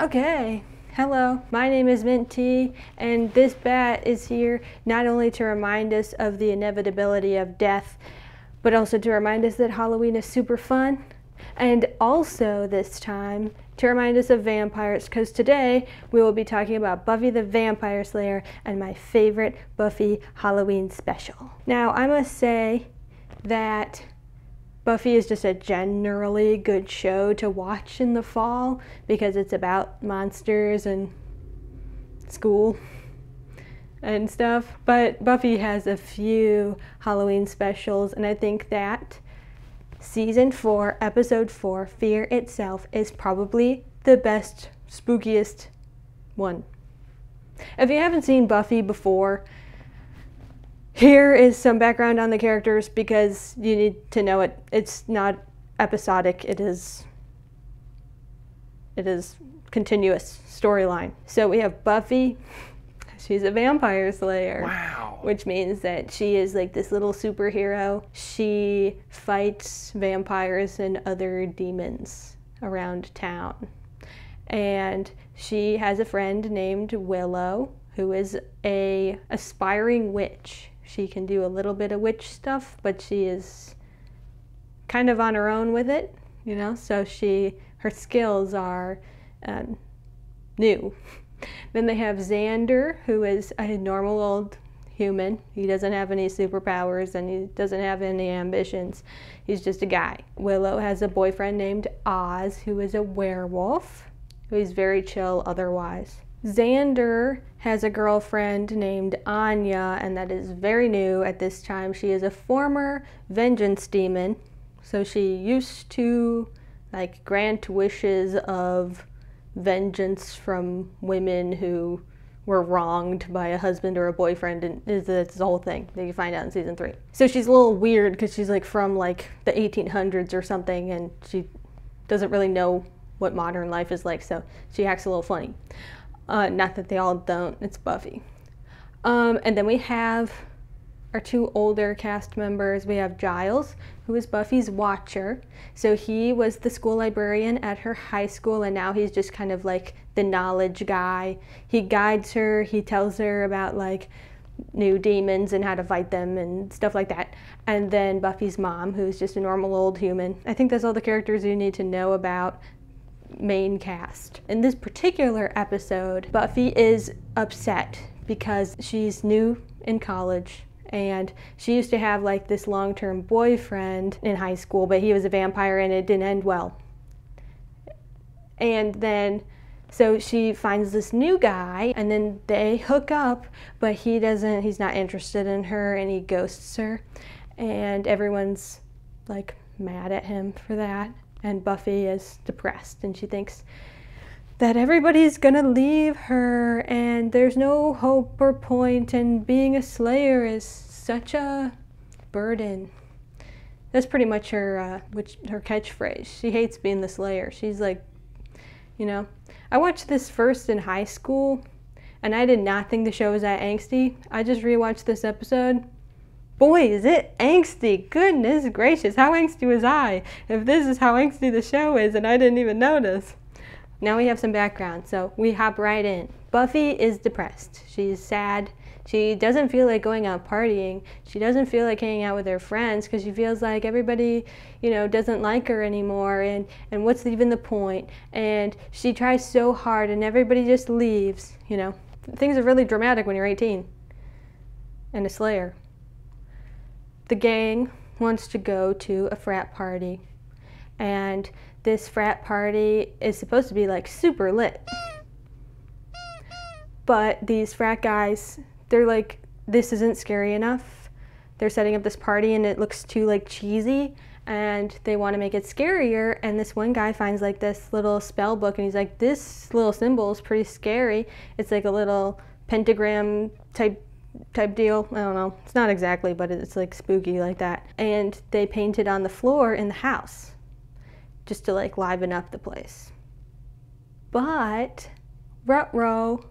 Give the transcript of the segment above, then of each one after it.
Okay, hello, my name is Mint Tea, and this bat is here not only to remind us of the inevitability of death, but also to remind us that Halloween is super fun, and also this time to remind us of vampires, because today we will be talking about Buffy the Vampire Slayer and my favorite Buffy Halloween special. Now, I must say that Buffy is just a generally good show to watch in the fall because it's about monsters and school and stuff. But Buffy has a few Halloween specials, and I think that season four, episode four, Fear Itself, is probably the best, spookiest one. If you haven't seen Buffy before, here is some background on the characters because you need to know it. It's not episodic. It is it is continuous storyline. So we have Buffy. She's a vampire slayer. Wow. Which means that she is like this little superhero. She fights vampires and other demons around town. And she has a friend named Willow who is a aspiring witch she can do a little bit of witch stuff, but she is kind of on her own with it, you know. So she her skills are um, new. then they have Xander, who is a normal old human. He doesn't have any superpowers and he doesn't have any ambitions. He's just a guy. Willow has a boyfriend named Oz, who is a werewolf. He's very chill otherwise. Xander has a girlfriend named Anya, and that is very new at this time. She is a former vengeance demon, so she used to like grant wishes of vengeance from women who were wronged by a husband or a boyfriend, and it's the whole thing that you find out in season three. So she's a little weird because she's like from like the 1800s or something, and she doesn't really know what modern life is like, so she acts a little funny. Uh, not that they all don't, it's Buffy. Um, and then we have our two older cast members. We have Giles, who is Buffy's watcher. So he was the school librarian at her high school, and now he's just kind of like the knowledge guy. He guides her, he tells her about like new demons and how to fight them and stuff like that. And then Buffy's mom, who's just a normal old human. I think that's all the characters you need to know about main cast. In this particular episode, Buffy is upset because she's new in college and she used to have like this long-term boyfriend in high school, but he was a vampire and it didn't end well. And then so she finds this new guy and then they hook up, but he doesn't he's not interested in her and he ghosts her. And everyone's like mad at him for that and Buffy is depressed and she thinks that everybody's gonna leave her and there's no hope or point and being a slayer is such a burden. That's pretty much her uh, which her catchphrase. She hates being the slayer. She's like, you know, I watched this first in high school and I did not think the show was that angsty. I just rewatched this episode Boy, is it angsty. Goodness gracious, how angsty was I? If this is how angsty the show is and I didn't even notice. Now we have some background, so we hop right in. Buffy is depressed. She's sad. She doesn't feel like going out partying. She doesn't feel like hanging out with her friends because she feels like everybody, you know, doesn't like her anymore and, and what's even the point? And she tries so hard and everybody just leaves, you know. Things are really dramatic when you're 18 and a slayer the gang wants to go to a frat party. And this frat party is supposed to be like super lit. But these frat guys they're like this isn't scary enough. They're setting up this party and it looks too like cheesy. And they want to make it scarier. And this one guy finds like this little spell book and he's like this little symbol is pretty scary. It's like a little pentagram type type deal. I don't know. It's not exactly, but it's like spooky like that. And they painted on the floor in the house just to like liven up the place. But Rutro,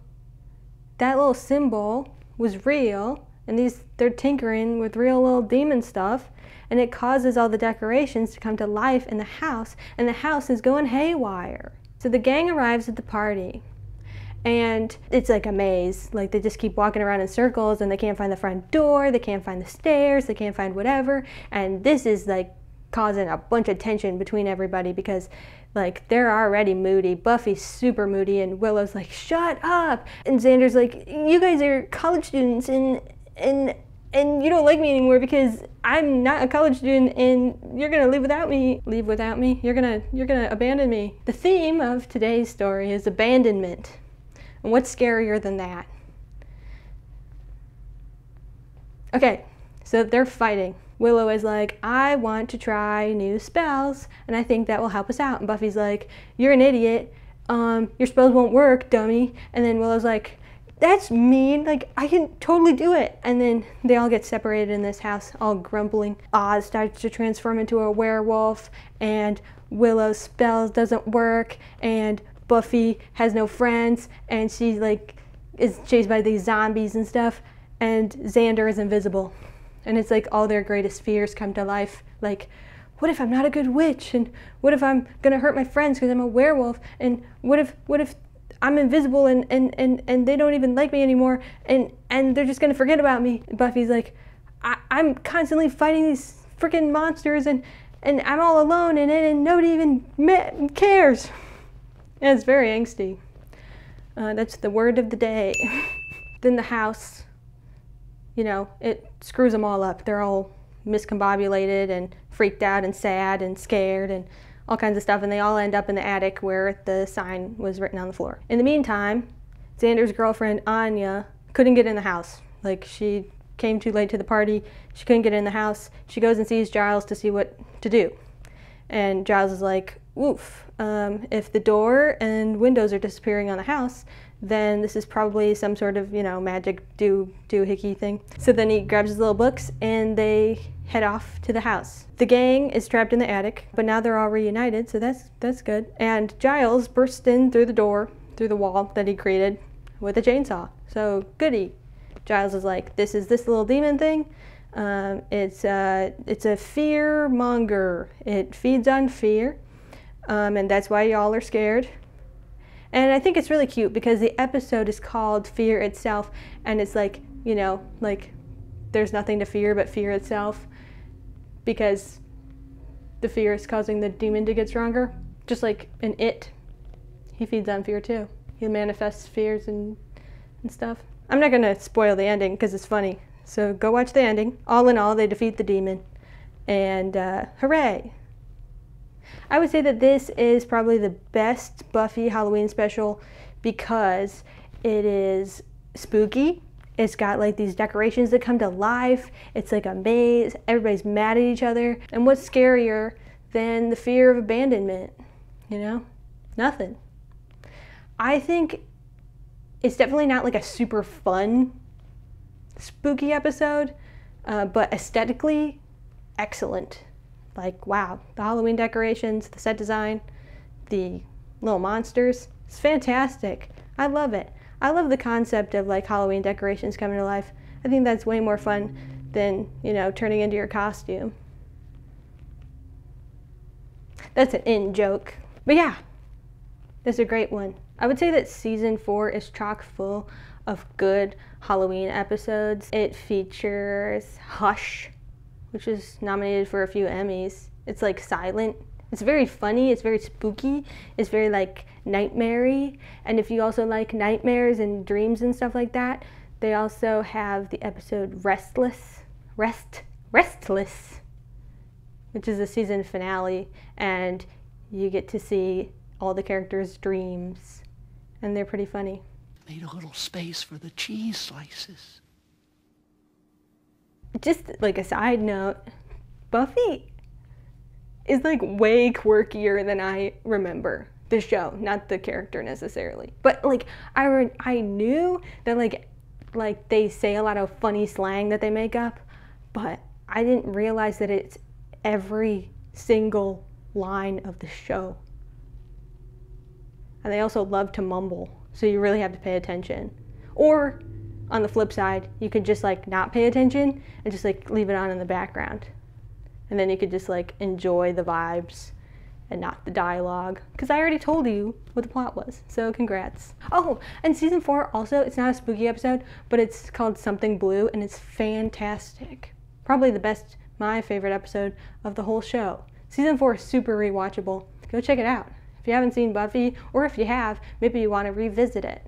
that little symbol was real, and these they're tinkering with real little demon stuff, and it causes all the decorations to come to life in the house, and the house is going haywire. So the gang arrives at the party and it's like a maze. Like they just keep walking around in circles and they can't find the front door, they can't find the stairs, they can't find whatever. And this is like causing a bunch of tension between everybody because like they're already moody. Buffy's super moody and Willow's like, "Shut up." And Xander's like, "You guys are college students and and and you don't like me anymore because I'm not a college student and you're gonna leave without me. Leave without me? You're gonna you're gonna abandon me. The theme of today's story is abandonment. And what's scarier than that? Okay, so they're fighting. Willow is like, I want to try new spells, and I think that will help us out. And Buffy's like, You're an idiot. Um, your spells won't work, dummy. And then Willow's like, That's mean. Like, I can totally do it. And then they all get separated in this house, all grumbling. Oz starts to transform into a werewolf, and Willow's spells doesn't work, and Buffy has no friends, and she like is chased by these zombies and stuff, and Xander is invisible. And it's like all their greatest fears come to life. Like what if i'm not a good witch? And what if i'm to hurt my friends because i'm a werewolf? And what if what if i'm invisible and, and, and, and they don't even like me anymore? And, and they're just to forget about me. Buffy's like I, i'm constantly fighting these freaking monsters and, and i'm all alone it and nobody even cares and it's very angsty uh, that's the word of the day then the house you know, it screws them all up. They're all miscombobulated and freaked out and sad and scared and all kinds of stuff, and they all end up in the attic where the sign was written on the floor. In the meantime, Xander's girlfriend Anya couldn't get in the house. Like she came too late to the party, she couldn't get in the house. She goes and sees Giles to see what to do, and Giles is like, "Oof! Um, if the door and windows are disappearing on the house, then this is probably some sort of, you know, magic do doohickey thing. So then he grabs his little books and they head off to the house. The gang is trapped in the attic, but now they're all reunited, so that's that's good. And Giles bursts in through the door, through the wall that he created with a chainsaw. So goody. Giles is like, this is this little demon thing. Um, it's uh, it's a fear monger. It feeds on fear, um, and that's why y'all are scared. And I think it's really cute because the episode is called Fear Itself, and it's like, you know, like there's nothing to fear but fear itself because the fear is causing the demon to get stronger. Just like in It, he feeds on fear too. He manifests fears and, and stuff. I'm not to spoil the ending because it's funny. So go watch the ending. All in all, they defeat the demon. And uh, hooray! I would say that this is probably the best Buffy Halloween special because it is spooky. It's got like these decorations that come to life. It's like a maze. Everybody's mad at each other. And what's scarier than the fear of abandonment? You know? Nothing. I think it's definitely not like a super fun spooky episode, uh, but aesthetically excellent like wow the halloween decorations the set design the little monsters. It's fantastic. I love it. I love the concept of like halloween decorations coming to life. I think that's way more fun than you know turning into your costume. That's an in joke. But yeah that's a great one. I would say that season four is chock full of good halloween episodes. It features hush which was nominated for a few Emmys. It's like silent. It's very funny. It's very spooky. It's very like nightmare And if you also like nightmares and dreams and stuff like that, they also have the episode Restless, Rest, Restless, which is the season finale, and you get to see all the characters' dreams, and they're pretty funny. Made a little space for the cheese slices just like a side note, Buffy is like way quirkier than I remember the show, not the character necessarily. But like I I knew that like like they say a lot of funny slang that they make up, but I didn't realize that it's every single line of the show. And they also love to mumble, so you really have to pay attention. Or on the flip side, you could just like not pay attention and just like leave it on in the background. And then you could just like enjoy the vibes and not the dialogue. Because I already told you what the plot was, so congrats. Oh, and season four also, it's not a spooky episode, but it's called Something Blue, and it's fantastic. Probably the best, my favorite episode of the whole show. Season four is super rewatchable. Go check it out. If you haven't seen Buffy, or if you have, maybe you want to revisit it.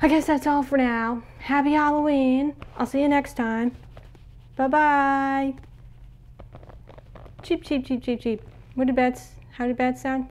I guess that's all for now. Happy Halloween. I'll see you next time. Bye bye. Cheep, cheep, cheep, cheep, cheep. What did bats, how did bats sound?